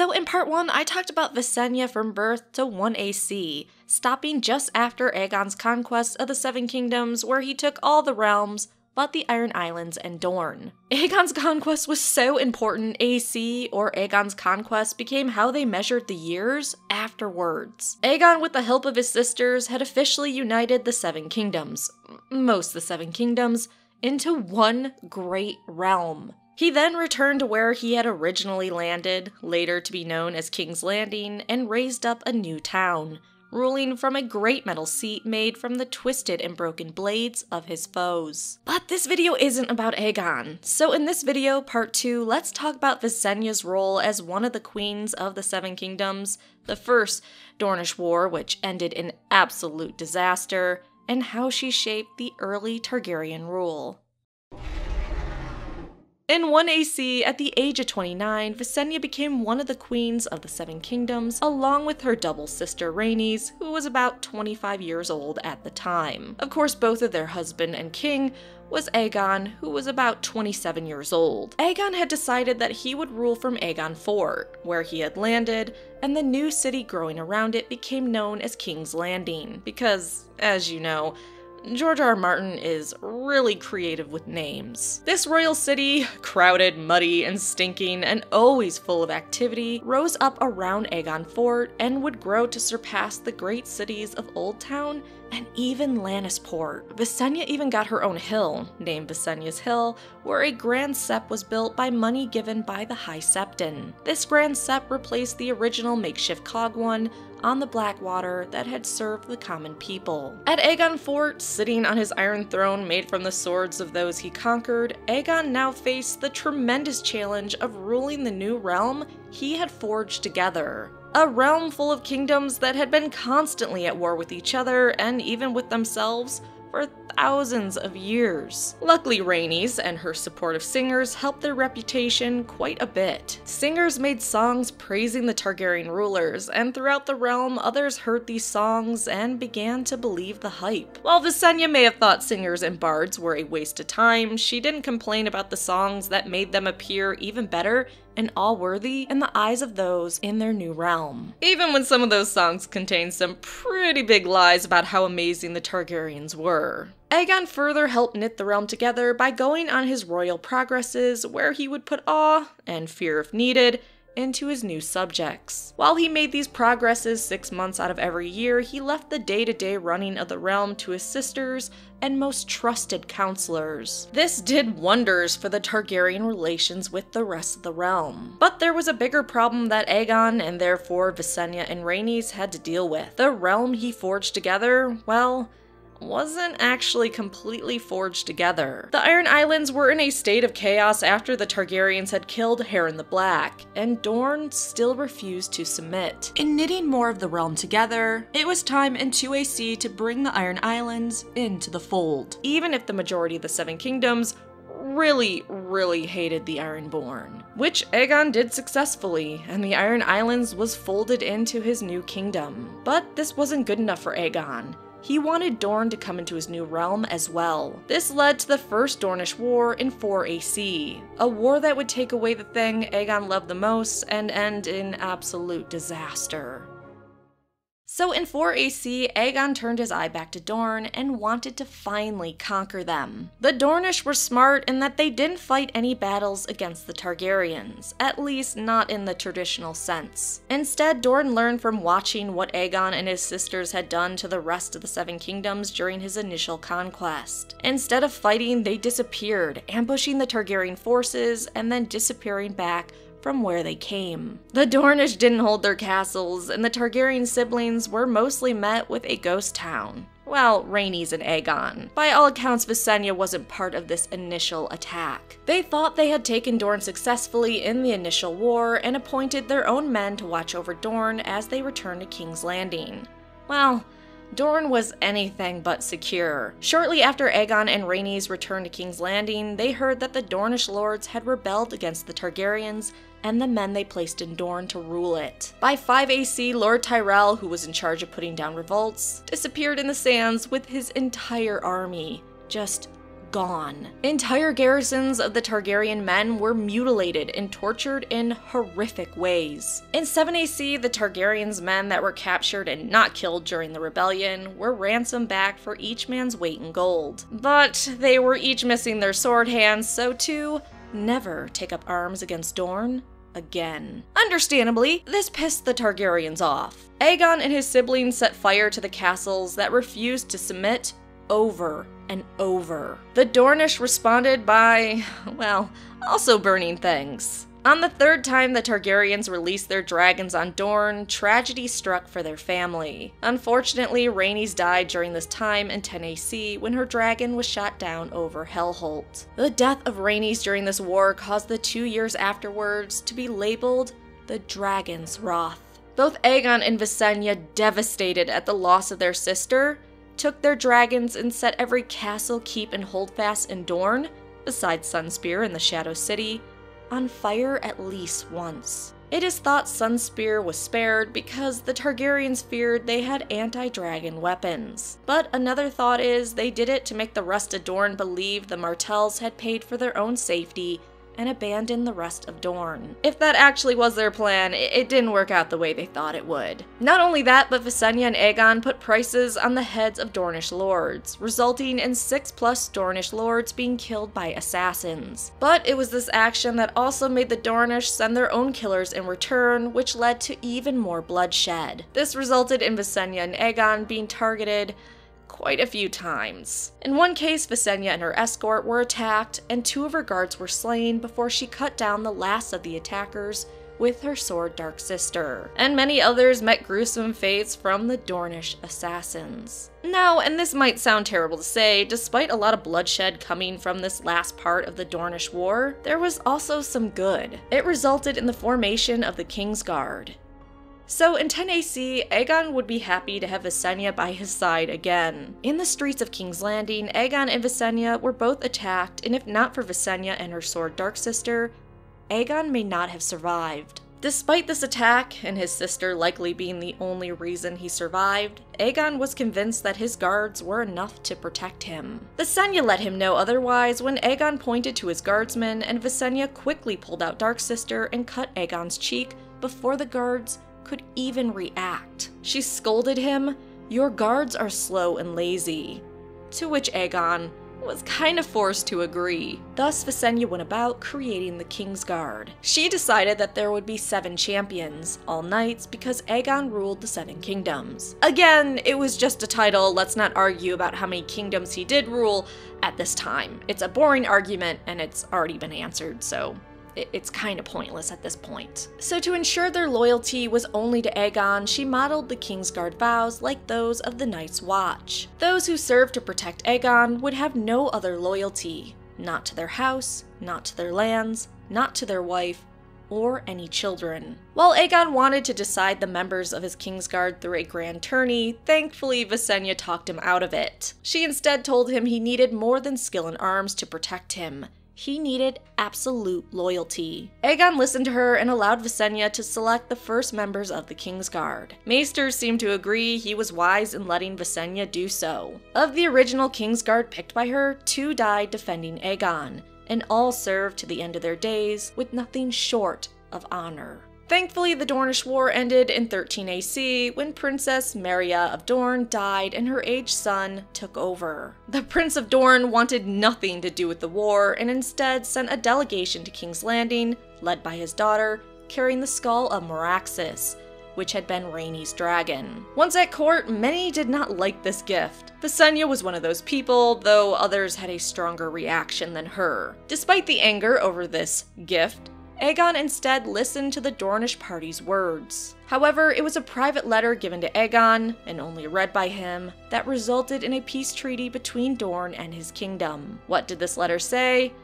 So in part 1, I talked about Visenya from birth to 1 AC, stopping just after Aegon's conquest of the Seven Kingdoms, where he took all the realms, but the Iron Islands and Dorne. Aegon's conquest was so important, AC, or Aegon's conquest, became how they measured the years afterwards. Aegon, with the help of his sisters, had officially united the Seven Kingdoms, most the Seven Kingdoms, into one great realm. He then returned to where he had originally landed, later to be known as King's Landing, and raised up a new town ruling from a great metal seat made from the twisted and broken blades of his foes. But this video isn't about Aegon, so in this video, part 2, let's talk about Visenya's role as one of the queens of the Seven Kingdoms, the first Dornish War, which ended in absolute disaster, and how she shaped the early Targaryen rule. In 1 AC, at the age of 29, Visenya became one of the queens of the Seven Kingdoms, along with her double sister Rhaenys, who was about 25 years old at the time. Of course, both of their husband and king was Aegon, who was about 27 years old. Aegon had decided that he would rule from Aegonfort, where he had landed, and the new city growing around it became known as King's Landing, because, as you know, George R. R. Martin is really creative with names. This royal city, crowded, muddy, and stinking, and always full of activity, rose up around Aegonfort and would grow to surpass the great cities of Oldtown and even Lannisport. Visenya even got her own hill, named Visenya's Hill, where a Grand Sept was built by money given by the High Septon. This Grand Sept replaced the original makeshift cog one on the Blackwater that had served the common people. At Aegonfort, sitting on his iron throne made from the swords of those he conquered, Aegon now faced the tremendous challenge of ruling the new realm he had forged together. A realm full of kingdoms that had been constantly at war with each other and even with themselves for thousands of years. Luckily, Rhaenys and her supportive singers helped their reputation quite a bit. Singers made songs praising the Targaryen rulers, and throughout the realm, others heard these songs and began to believe the hype. While Visenya may have thought singers and bards were a waste of time, she didn't complain about the songs that made them appear even better and all worthy in the eyes of those in their new realm. Even when some of those songs contain some pretty big lies about how amazing the Targaryens were. Aegon further helped knit the realm together by going on his royal progresses where he would put awe, and fear if needed, into his new subjects. While he made these progresses six months out of every year, he left the day to day running of the realm to his sisters and most trusted counselors. This did wonders for the Targaryen relations with the rest of the realm. But there was a bigger problem that Aegon, and therefore Visenya and Rhaenys, had to deal with. The realm he forged together, well, wasn't actually completely forged together. The Iron Islands were in a state of chaos after the Targaryens had killed Harren the Black, and Dorne still refused to submit. In knitting more of the realm together, it was time in 2AC to bring the Iron Islands into the fold. Even if the majority of the Seven Kingdoms really, really hated the Ironborn, which Aegon did successfully, and the Iron Islands was folded into his new kingdom. But this wasn't good enough for Aegon. He wanted Dorne to come into his new realm as well. This led to the First Dornish War in 4 AC, a war that would take away the thing Aegon loved the most and end in absolute disaster. So in 4 AC, Aegon turned his eye back to Dorne and wanted to finally conquer them. The Dornish were smart in that they didn't fight any battles against the Targaryens, at least not in the traditional sense. Instead, Dorne learned from watching what Aegon and his sisters had done to the rest of the Seven Kingdoms during his initial conquest. Instead of fighting, they disappeared, ambushing the Targaryen forces and then disappearing back from where they came. The Dornish didn't hold their castles, and the Targaryen siblings were mostly met with a ghost town. Well, Rhaenys and Aegon. By all accounts, Visenya wasn't part of this initial attack. They thought they had taken Dorne successfully in the initial war and appointed their own men to watch over Dorne as they returned to King's Landing. Well, Dorne was anything but secure. Shortly after Aegon and Rhaenys returned to King's Landing, they heard that the Dornish lords had rebelled against the Targaryens and the men they placed in Dorne to rule it. By 5 AC, Lord Tyrell, who was in charge of putting down revolts, disappeared in the sands with his entire army, just gone. Entire garrisons of the Targaryen men were mutilated and tortured in horrific ways. In 7 AC, the Targaryens' men that were captured and not killed during the rebellion were ransomed back for each man's weight in gold. But they were each missing their sword hands, so to never take up arms against Dorne again. Understandably, this pissed the Targaryens off. Aegon and his siblings set fire to the castles that refused to submit over and over. The Dornish responded by, well, also burning things. On the third time the Targaryens released their dragons on Dorne, tragedy struck for their family. Unfortunately, Rhaenys died during this time in 10 AC when her dragon was shot down over Hellholt. The death of Rhaenys during this war caused the two years afterwards to be labeled the Dragon's Wrath. Both Aegon and Visenya, devastated at the loss of their sister, took their dragons and set every castle, keep, and holdfast in Dorne, besides Sunspear in the Shadow City, on fire at least once. It is thought Sunspear was spared because the Targaryens feared they had anti-dragon weapons. But another thought is they did it to make the rest of Dorne believe the Martells had paid for their own safety and abandon the rest of Dorne. If that actually was their plan, it didn't work out the way they thought it would. Not only that, but Visenya and Aegon put prices on the heads of Dornish lords, resulting in six plus Dornish lords being killed by assassins. But it was this action that also made the Dornish send their own killers in return, which led to even more bloodshed. This resulted in Visenya and Aegon being targeted quite a few times. In one case, Visenya and her escort were attacked, and two of her guards were slain before she cut down the last of the attackers with her sword Dark Sister, and many others met gruesome fates from the Dornish assassins. Now, and this might sound terrible to say, despite a lot of bloodshed coming from this last part of the Dornish War, there was also some good. It resulted in the formation of the Kingsguard, so in 10 AC, Aegon would be happy to have Visenya by his side again. In the streets of King's Landing, Aegon and Visenya were both attacked, and if not for Visenya and her sword Dark Sister, Aegon may not have survived. Despite this attack, and his sister likely being the only reason he survived, Aegon was convinced that his guards were enough to protect him. Visenya let him know otherwise when Aegon pointed to his guardsmen and Visenya quickly pulled out Dark Sister and cut Aegon's cheek before the guards could even react. She scolded him, Your guards are slow and lazy. To which Aegon was kind of forced to agree. Thus, Visenya went about creating the Kingsguard. She decided that there would be seven champions, all knights, because Aegon ruled the Seven Kingdoms. Again, it was just a title, let's not argue about how many kingdoms he did rule at this time. It's a boring argument and it's already been answered, so it's kind of pointless at this point. So to ensure their loyalty was only to Aegon, she modeled the Kingsguard vows like those of the Night's Watch. Those who served to protect Aegon would have no other loyalty, not to their house, not to their lands, not to their wife, or any children. While Aegon wanted to decide the members of his Kingsguard through a grand tourney, thankfully Visenya talked him out of it. She instead told him he needed more than skill in arms to protect him he needed absolute loyalty. Aegon listened to her and allowed Visenya to select the first members of the Kingsguard. Maester seemed to agree he was wise in letting Visenya do so. Of the original Kingsguard picked by her, two died defending Aegon, and all served to the end of their days with nothing short of honor. Thankfully, the Dornish War ended in 13 AC when Princess Meria of Dorne died and her aged son took over. The Prince of Dorne wanted nothing to do with the war and instead sent a delegation to King's Landing, led by his daughter, carrying the skull of Meraxes, which had been Rhaenys dragon. Once at court, many did not like this gift. Visenya was one of those people, though others had a stronger reaction than her. Despite the anger over this gift, Aegon instead listened to the Dornish party's words. However, it was a private letter given to Aegon, and only read by him, that resulted in a peace treaty between Dorne and his kingdom. What did this letter say?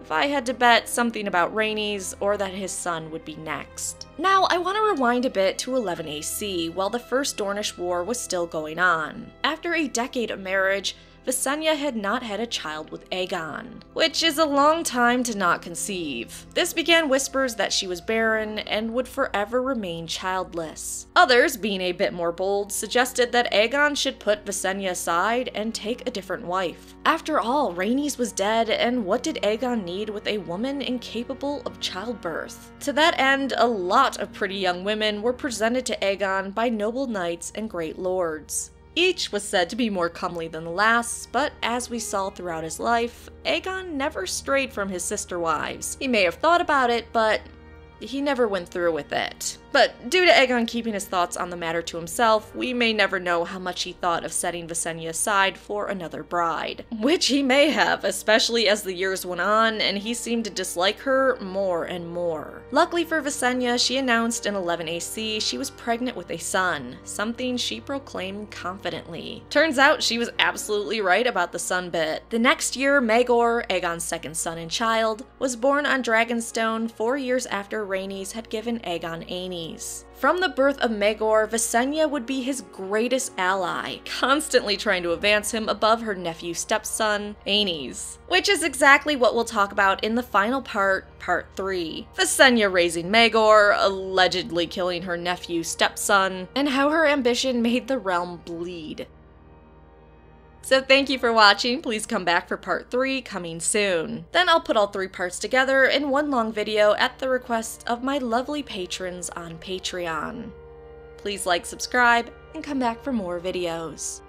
If I had to bet something about Rhaenys or that his son would be next. Now, I want to rewind a bit to 11 AC, while the First Dornish War was still going on. After a decade of marriage, Visenya had not had a child with Aegon, which is a long time to not conceive. This began whispers that she was barren and would forever remain childless. Others, being a bit more bold, suggested that Aegon should put Visenya aside and take a different wife. After all, Rhaenys was dead, and what did Aegon need with a woman incapable of childbirth? To that end, a lot of pretty young women were presented to Aegon by noble knights and great lords. Each was said to be more comely than the last, but as we saw throughout his life, Aegon never strayed from his sister wives. He may have thought about it, but he never went through with it. But due to Aegon keeping his thoughts on the matter to himself, we may never know how much he thought of setting Visenya aside for another bride. Which he may have, especially as the years went on and he seemed to dislike her more and more. Luckily for Visenya, she announced in 11 AC she was pregnant with a son, something she proclaimed confidently. Turns out she was absolutely right about the son bit. The next year, Maegor, Aegon's second son and child, was born on Dragonstone four years after Rhaenys had given Aegon Aenys. From the birth of Maegor, Visenya would be his greatest ally, constantly trying to advance him above her nephew stepson, Aenys. Which is exactly what we'll talk about in the final part, part 3. Visenya raising Maegor, allegedly killing her nephew stepson, and how her ambition made the realm bleed. So thank you for watching, please come back for part 3 coming soon. Then I'll put all three parts together in one long video at the request of my lovely patrons on Patreon. Please like, subscribe, and come back for more videos.